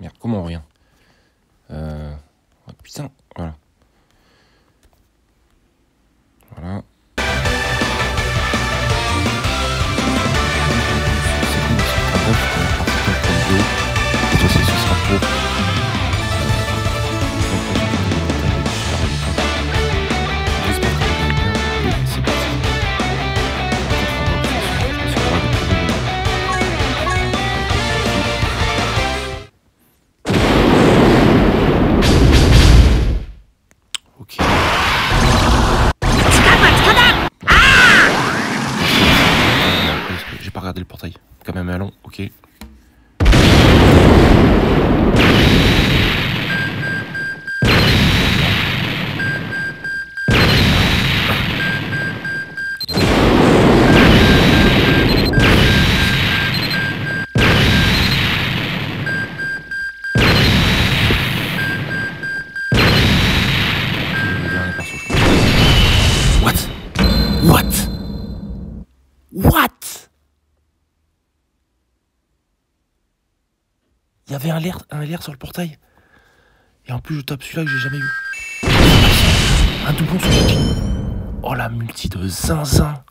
Merde, comment rien euh... oh, Putain, voilà. Il y avait un l'air un LR sur le portail. Et en plus, je tape celui-là que j'ai jamais eu. Un doublon sur le. Oh la multi de zinzin.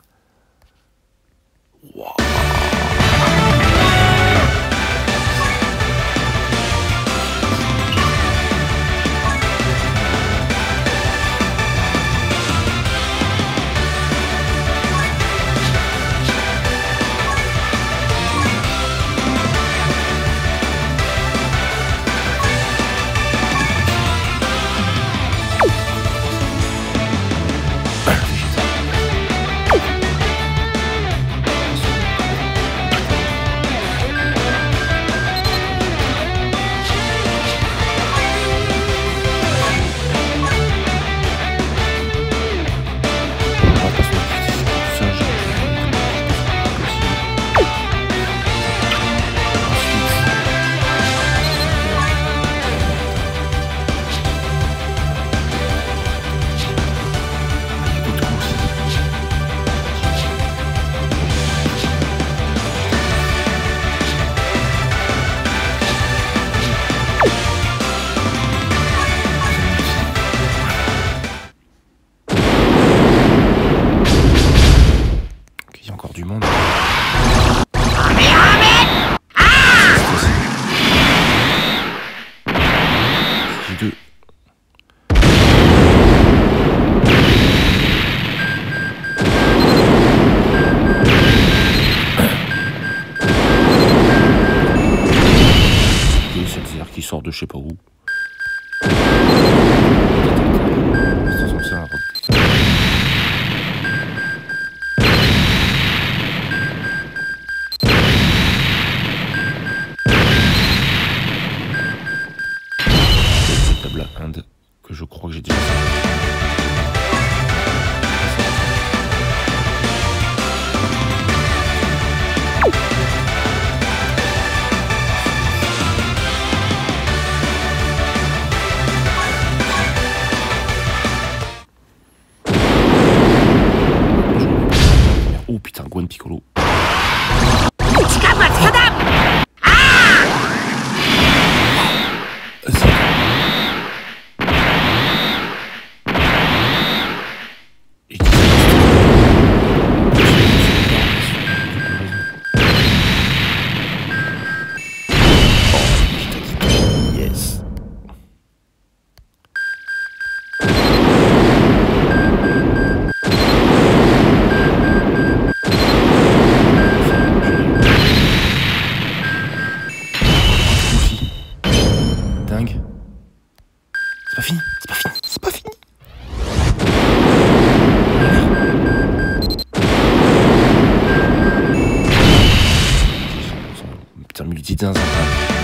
Qui sort de je sais pas où. Cette table à Inde que je crois que j'ai déjà fait. Oh putain, Gwen petites incentrailles.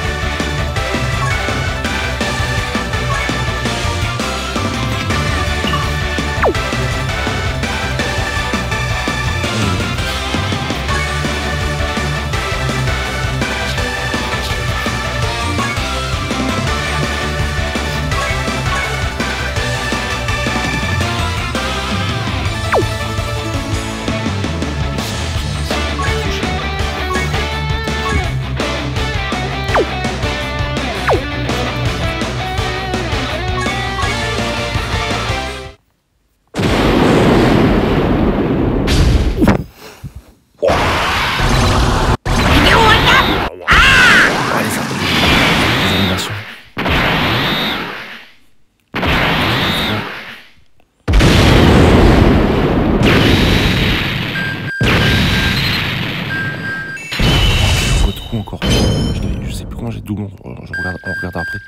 encore. Je, sais plus comment j'ai doublon, euh, je regarde, on regardera après.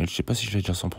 Je sais pas. Si je l'ai déjà 100%.